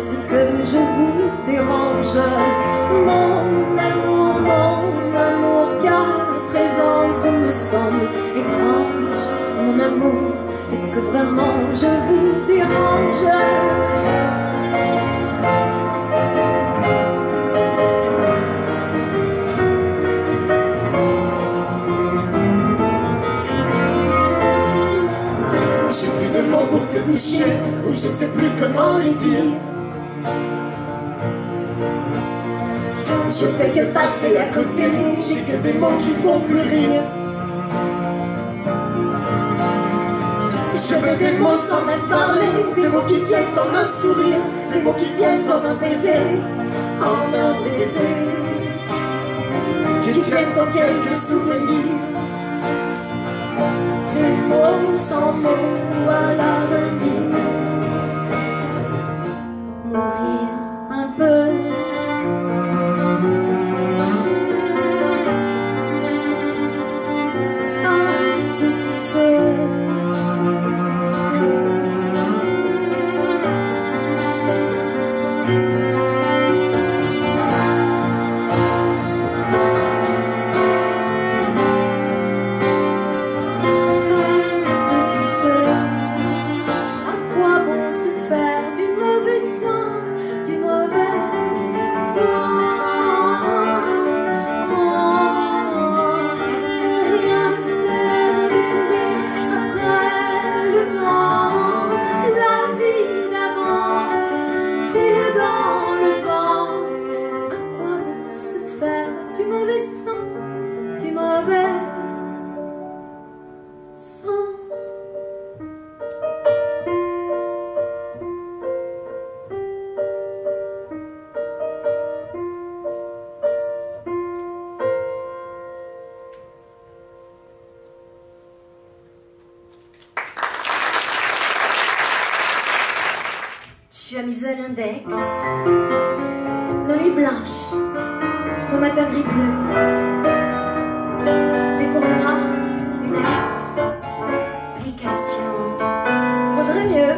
Est-ce que je vous dérange? Mon amour, mon amour, car présente me semble étrange. Mon amour, est-ce que vraiment je vous dérange? J'ai plus de mots pour te toucher, ou je sais plus comment les dire. Je fais que passer à côté, j'ai que des mots qui font plus rire. Je veux des mots sans même parler, des mots qui tiennent en un sourire, des mots qui tiennent en un baiser, en un baiser, qui tiennent en quelques souvenirs. Des mots sans mots Tu as mis à l'index la nuit blanche, ton matin gris bleu. Mais pour moi, une explication vaudrait mieux.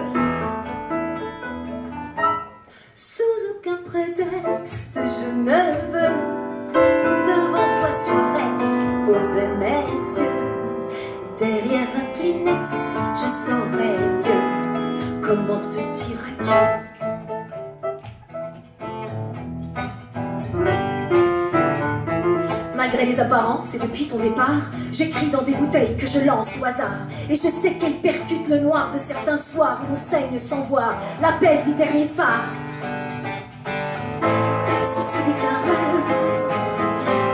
Sous aucun prétexte, je ne veux devant toi sur poser mes yeux. Derrière un Kleenex, je saurais mieux comment te dire Malgré les apparences et depuis ton départ, j'écris dans des bouteilles que je lance au hasard. Et je sais qu'elles percutent le noir de certains soirs où l'on saigne sans voir l'appel des derniers phares. Si ce n'est qu'un rêve,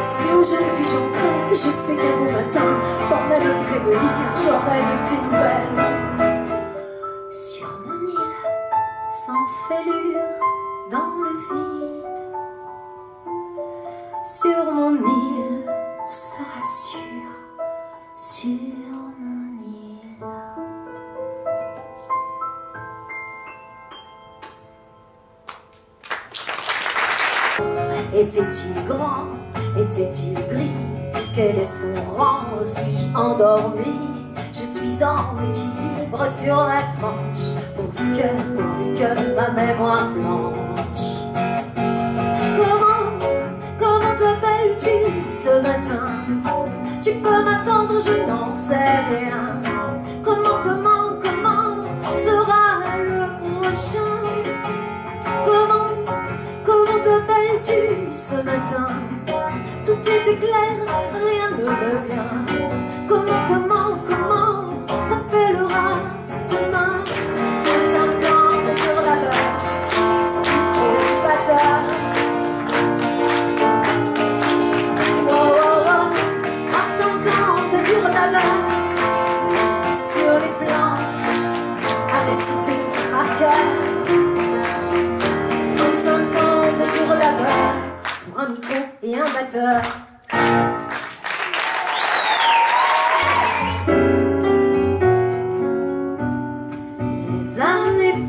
si aujourd'hui j'en crève, je sais qu'un beau matin, sans même me prévenir, j'aurai de tes nouvelles. Sur mon île, sans fêlure, dans le vide. Sur mon île, on se rassure. Sur mon île. Était-il grand Était-il gris? Quel est son rang? Suis-je endormi? Je suis en équilibre sur la tranche Pourvu que, pourvu que ma mémoire flanche t'appelles-tu ce matin. Tu peux m'attendre, je n'en sais rien. Comment, comment, comment sera le prochain? Comment, comment t'appelles-tu ce matin? Tout était clair, rien ne me vient comment, Un micro et un batteur. Les années